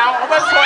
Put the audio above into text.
Não, você